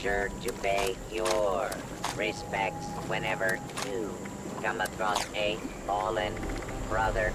sure to pay your respects whenever you come across a fallen brother.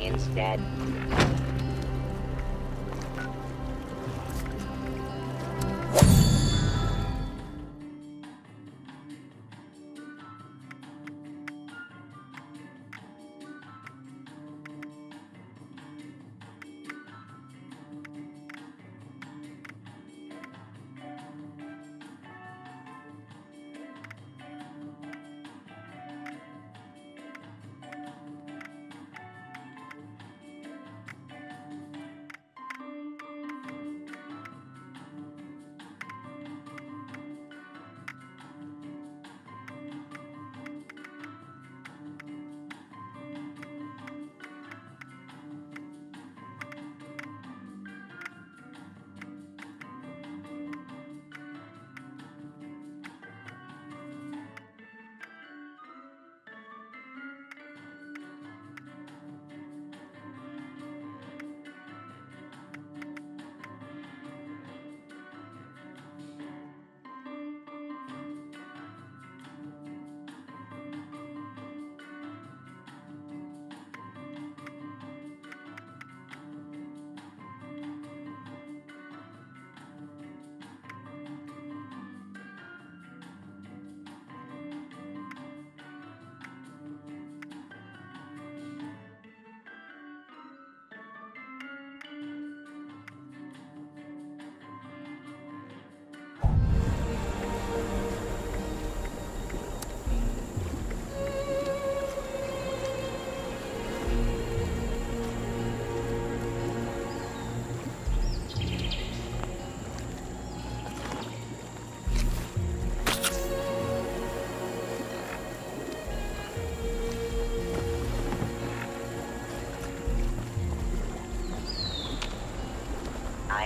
Instead.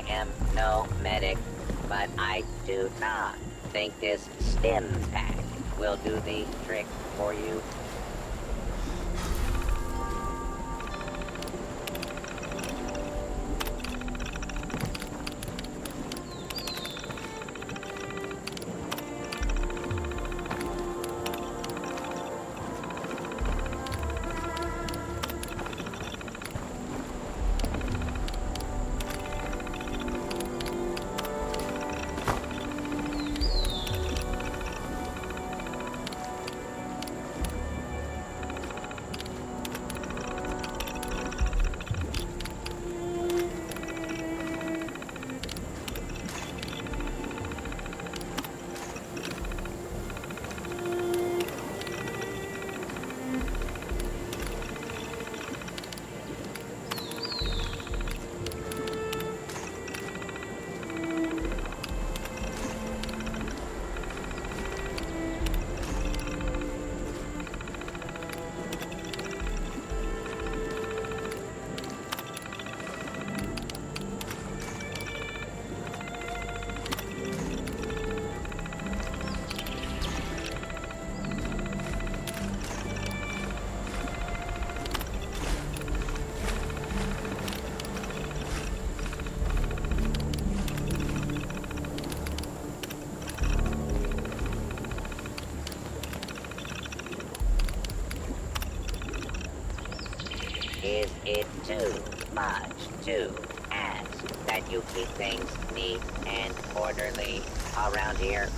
Am no medic, but I do not think this stim pack will do the trick for you. Is it too much to ask that you keep things neat and orderly around here?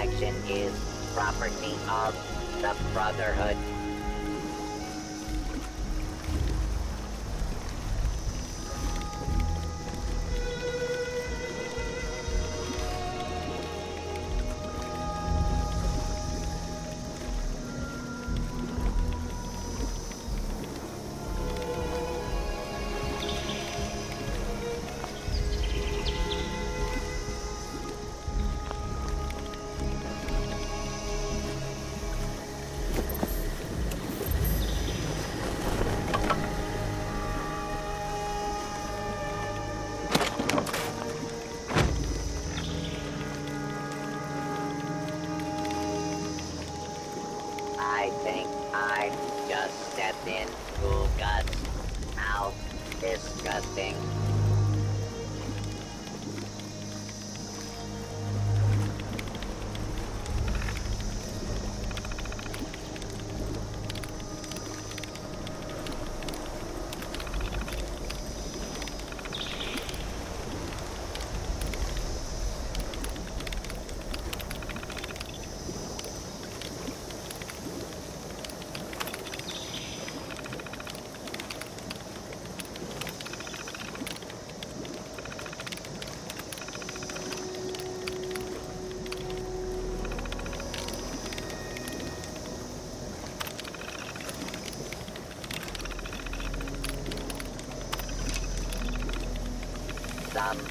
Collection is property of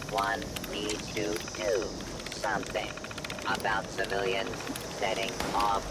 Someone needs to do something about civilians setting off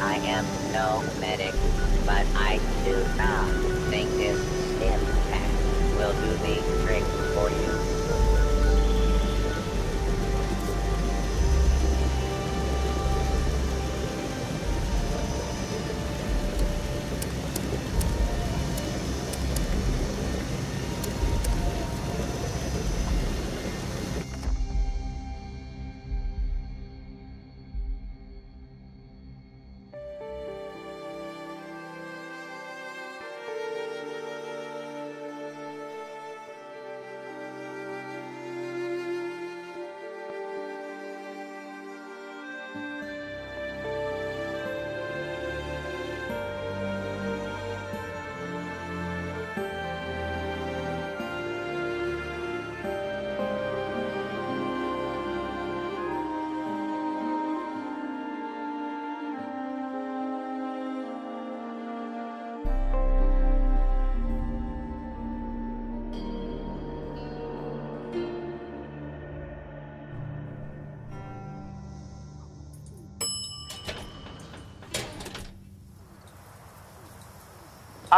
I am no medic, but I do not think this stim pack will do the trick for you.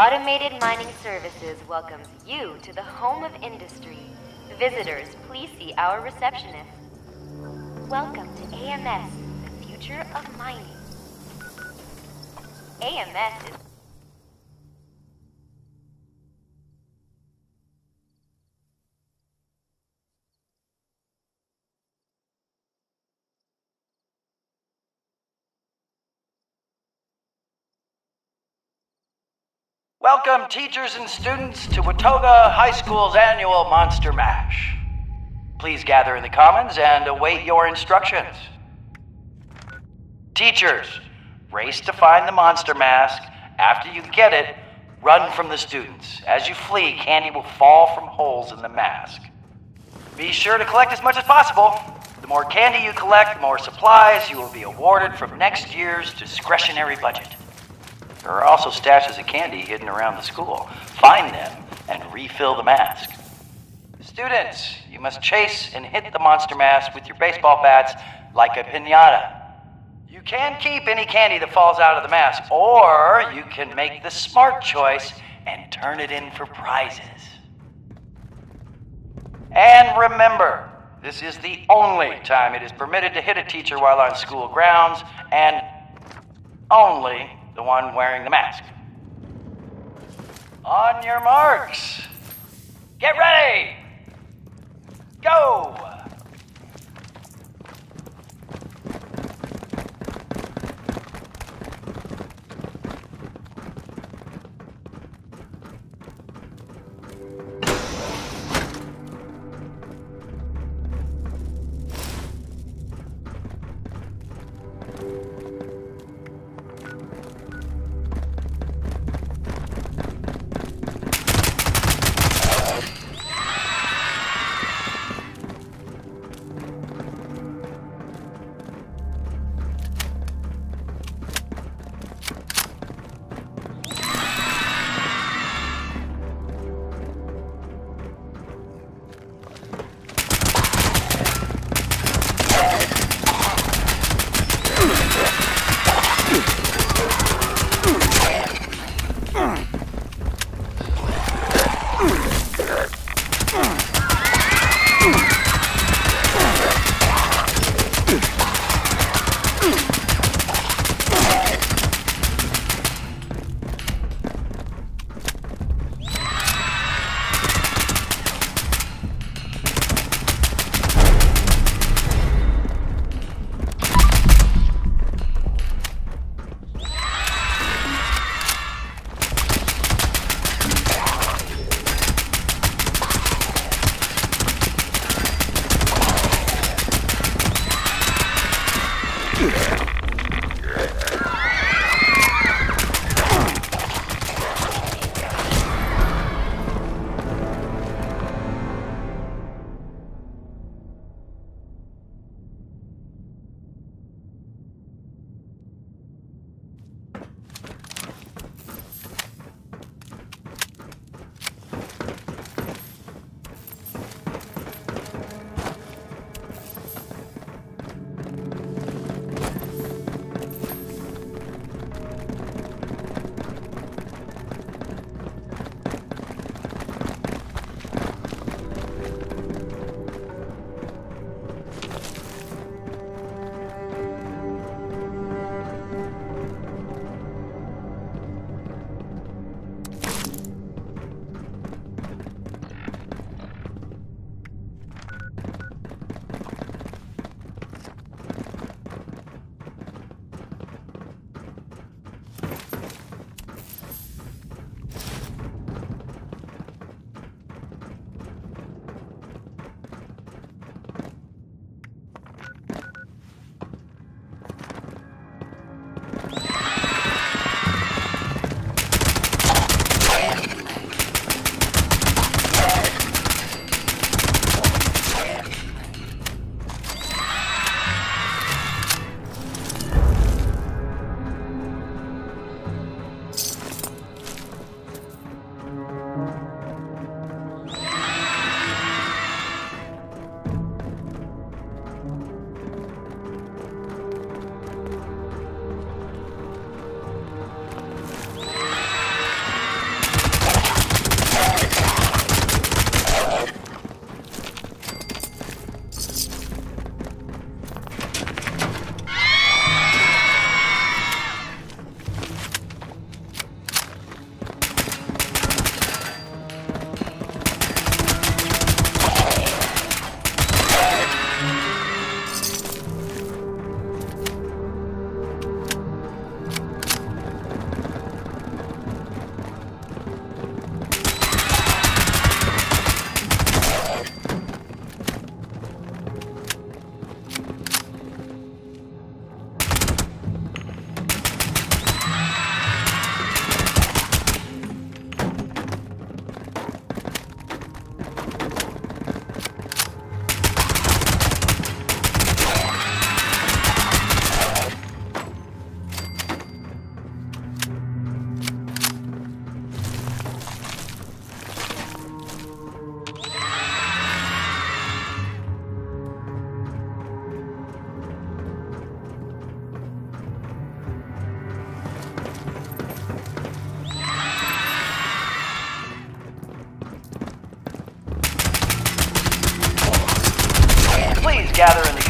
Automated Mining Services welcomes you to the home of industry. Visitors, please see our receptionist. Welcome to AMS, the future of mining. AMS is Welcome, teachers and students, to Watoga High School's annual Monster Mash. Please gather in the commons and await your instructions. Teachers, race to find the monster mask. After you get it, run from the students. As you flee, candy will fall from holes in the mask. Be sure to collect as much as possible. The more candy you collect, the more supplies you will be awarded from next year's discretionary budget. There are also stashes of candy hidden around the school. Find them and refill the mask. Students, you must chase and hit the monster mask with your baseball bats like a pinata. You can keep any candy that falls out of the mask, or you can make the smart choice and turn it in for prizes. And remember, this is the only time it is permitted to hit a teacher while on school grounds, and only the one wearing the mask. On your marks. Get ready. Go.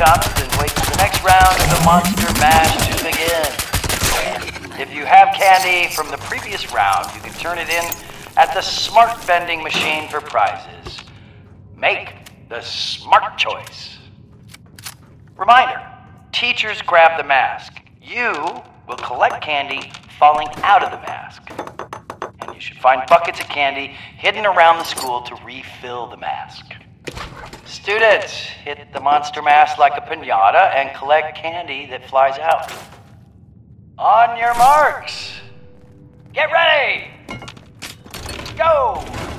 And wait for the next round of the Monster Mash to begin. If you have candy from the previous round, you can turn it in at the smart vending machine for prizes. Make the smart choice. Reminder teachers grab the mask. You will collect candy falling out of the mask. And you should find buckets of candy hidden around the school to refill the mask. Students, hit the monster mask like a pinata and collect candy that flies out. On your marks. Get ready. Go.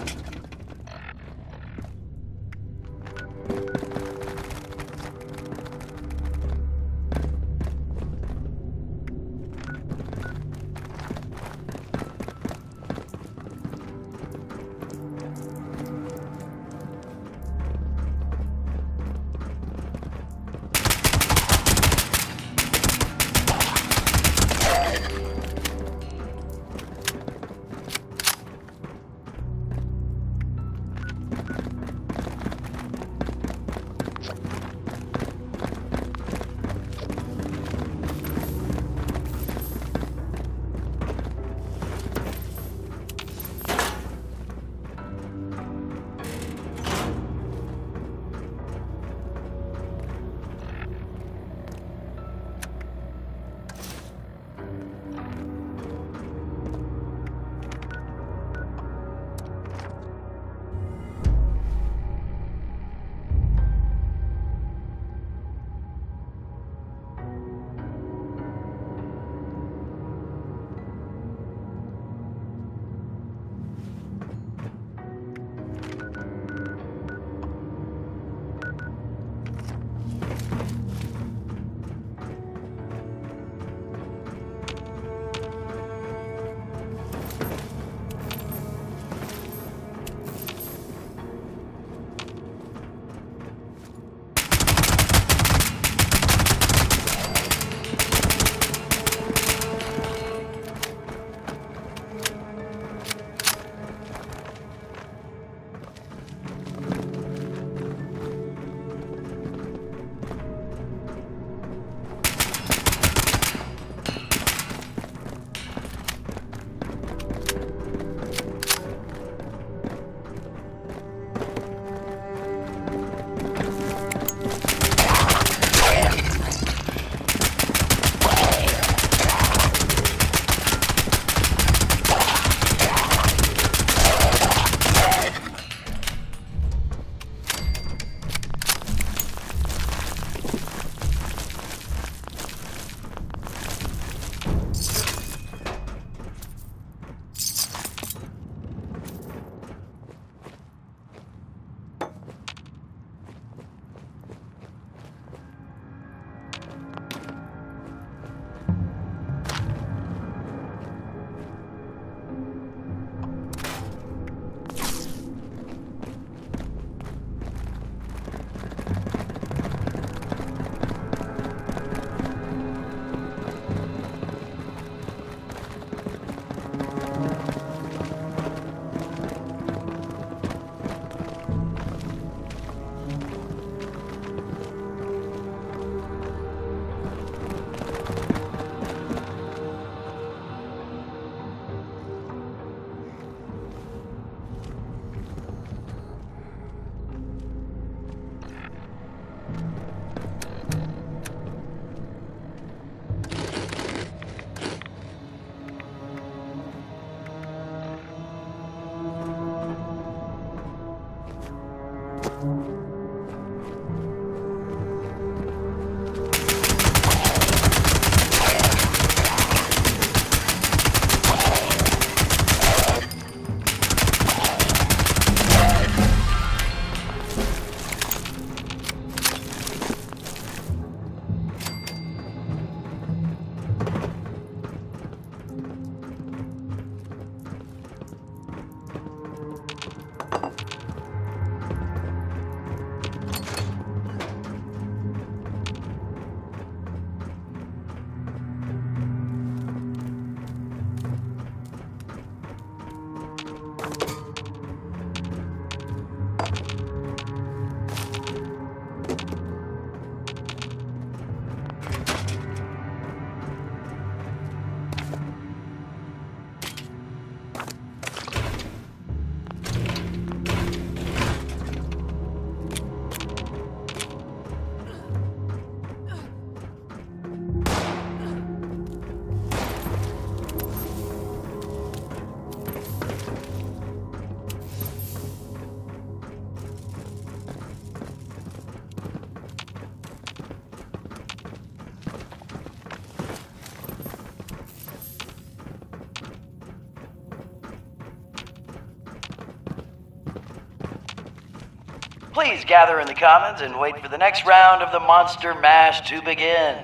Please gather in the commons and wait for the next round of the Monster Mash to begin.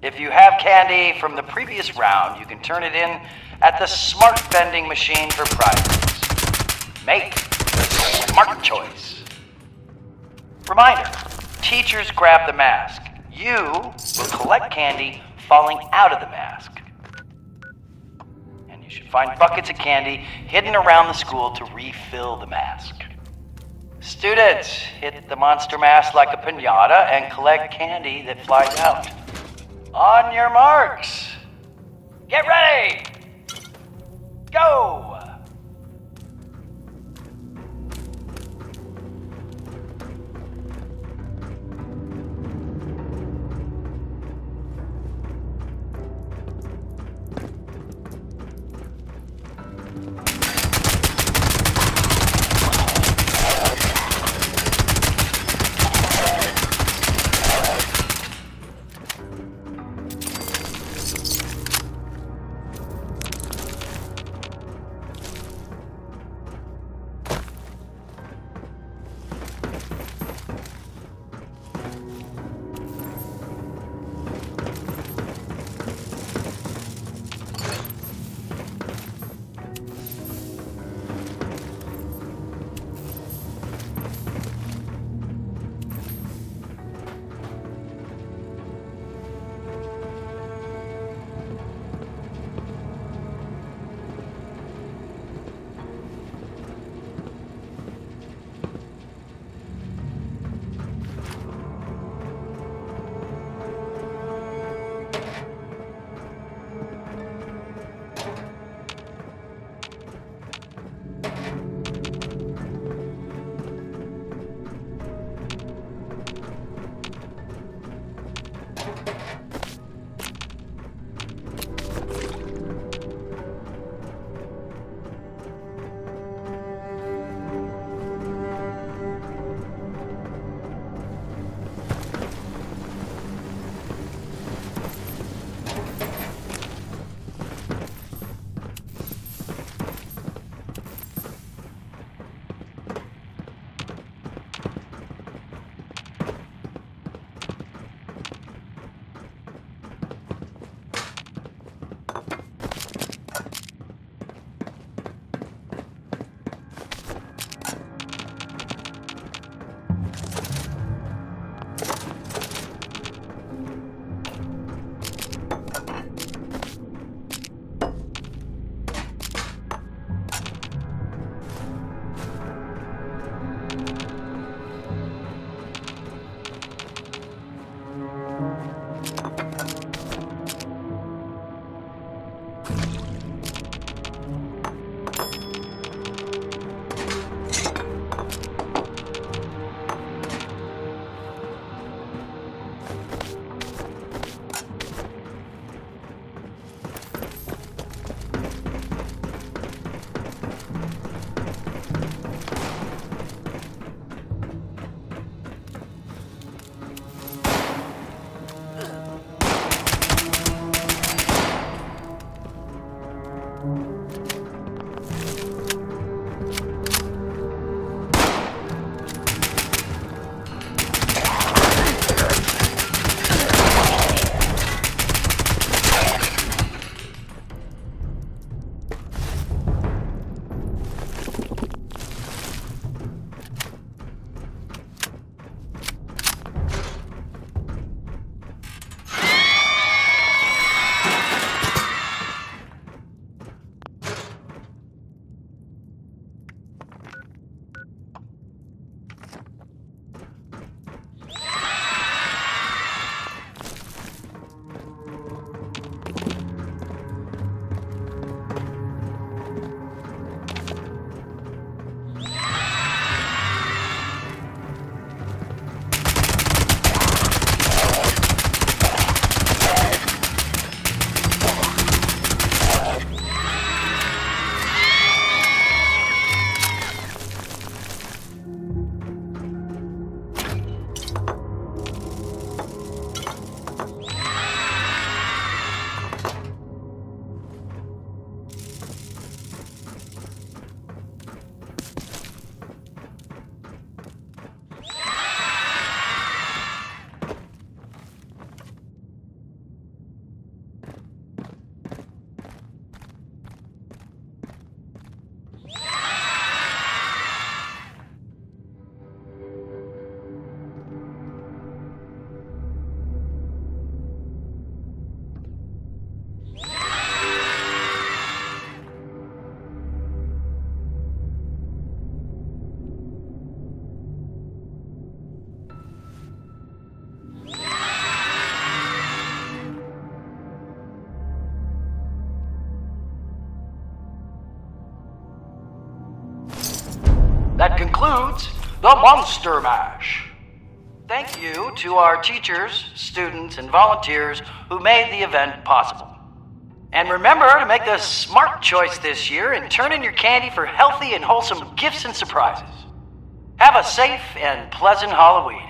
If you have candy from the previous round, you can turn it in at the smart vending machine for prizes. Make the smart choice. Reminder teachers grab the mask. You will collect candy falling out of the mask. And you should find buckets of candy hidden around the school to refill the mask. Students, hit the monster mask like a pinata and collect candy that flies out. On your marks. Get ready. Go. The Monster Mash. Thank you to our teachers, students, and volunteers who made the event possible. And remember to make the smart choice this year and turn in your candy for healthy and wholesome gifts and surprises. Have a safe and pleasant Halloween,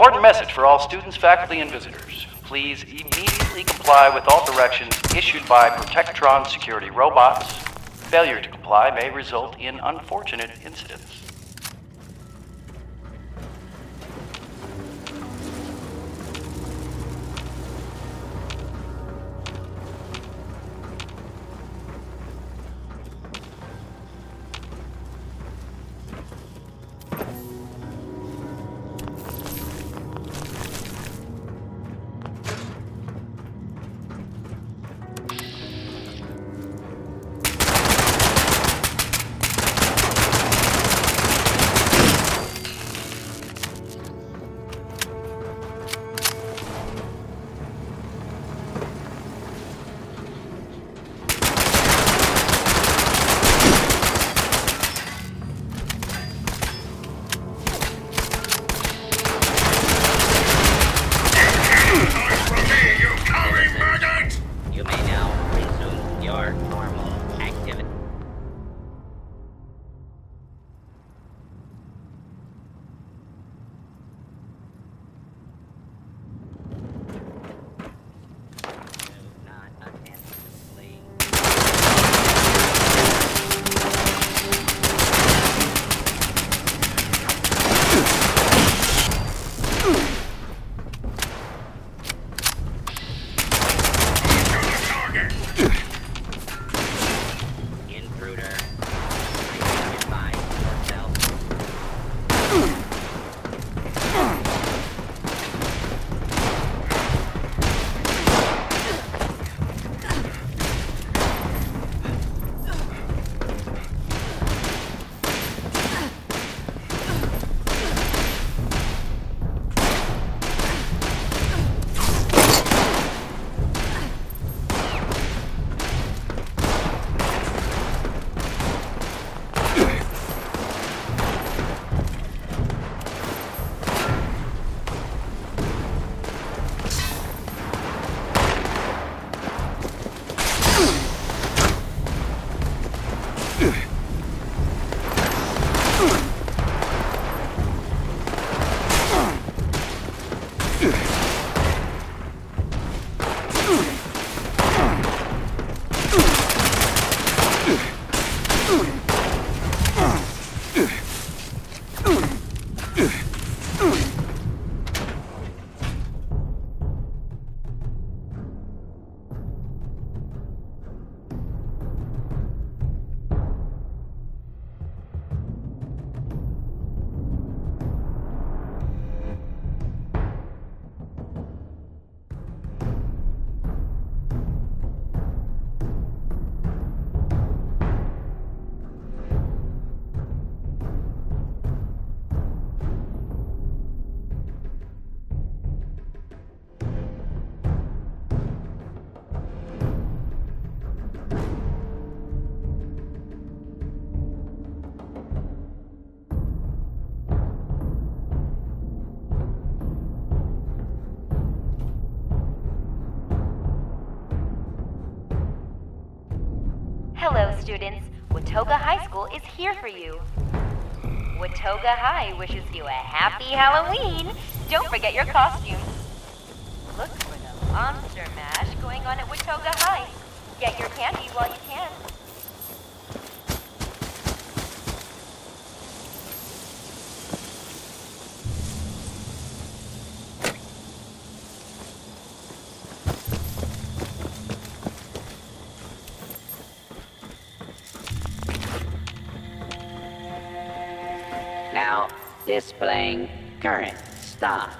important message for all students, faculty, and visitors. Please immediately comply with all directions issued by Protectron security robots. Failure to comply may result in unfortunate incidents. Students. Watoga High School is here for you. Watoga High wishes you a happy Halloween. Don't forget your costume. Look for the Monster Mash going on at Watoga High. Get your candy while you displaying current stock.